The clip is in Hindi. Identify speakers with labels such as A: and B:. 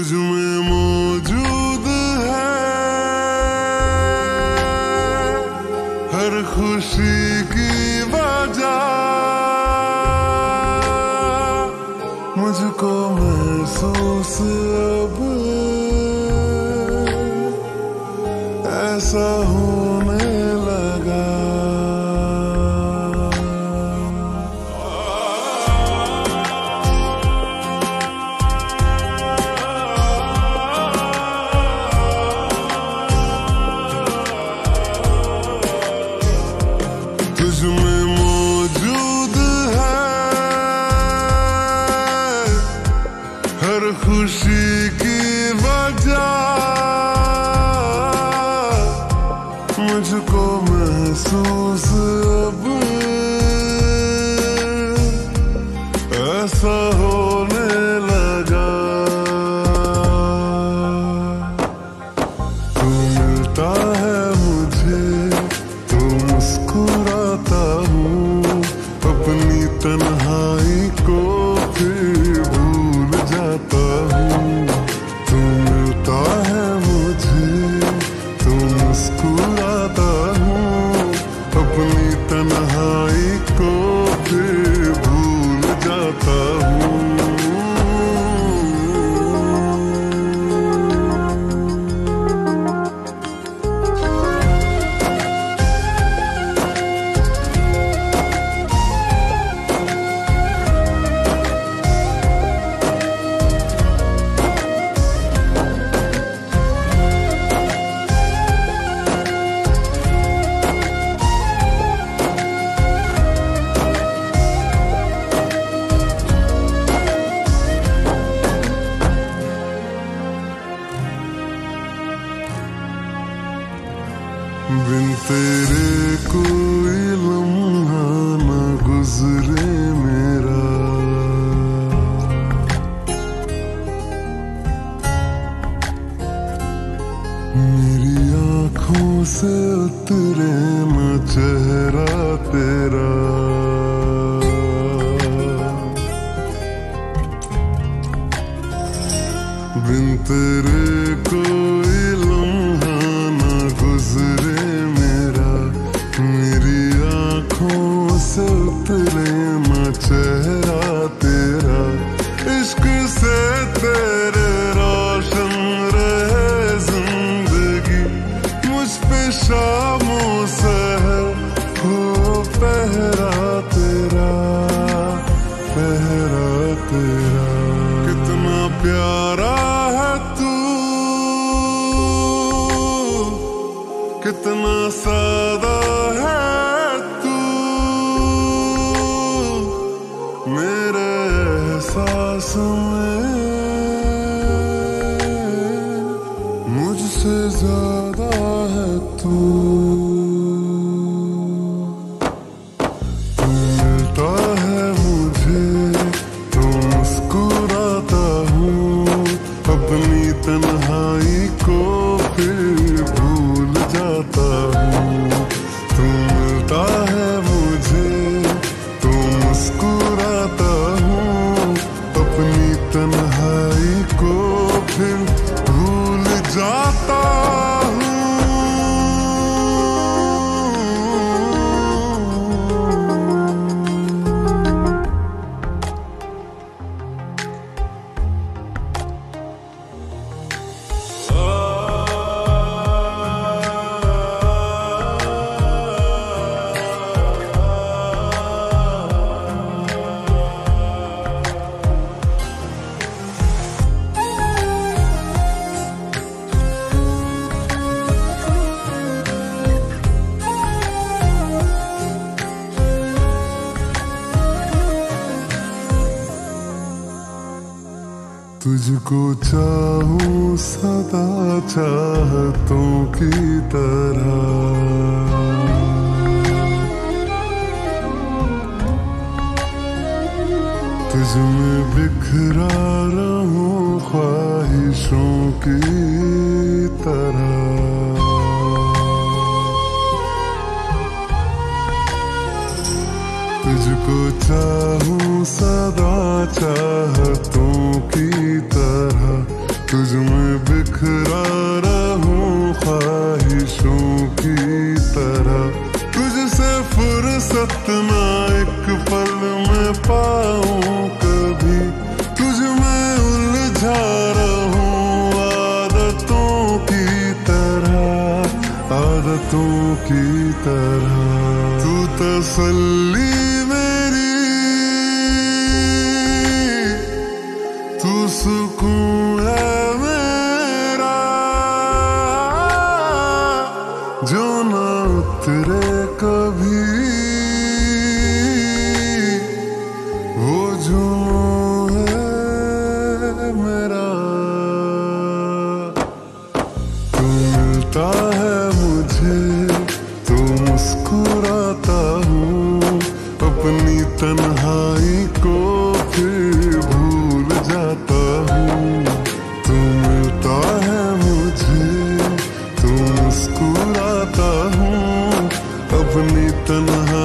A: तुझ में मौजूद है। हर खुशी की वजह मुझको महसूस अब ऐसा हूँ। बिन तेरे कोई लम्हा न गुजरे मेरा। मेरी आँखों से उतरे न चेहरा तेरा। बिन तेरे कोई तुझको चाहूँ सदा चाहतों की तरह। तुझमें बिखरा रहूँ ख्वाहिशों की तरह। तुझको चाहूँ सदा चाह फुर्सत ना एक पल में पाऊँ कभी। तुझ में उलझा रहूँ आदतों की तरह, आदतों की तरह। तू तसल्ली मेरी, तू सुकून है मेरा। जो ना उतरे कभी। तन्हाई को फिर भूल जाता हूँ। तू मिलता है मुझे तो मुस्कुराता हूँ। अपनी तन्हाई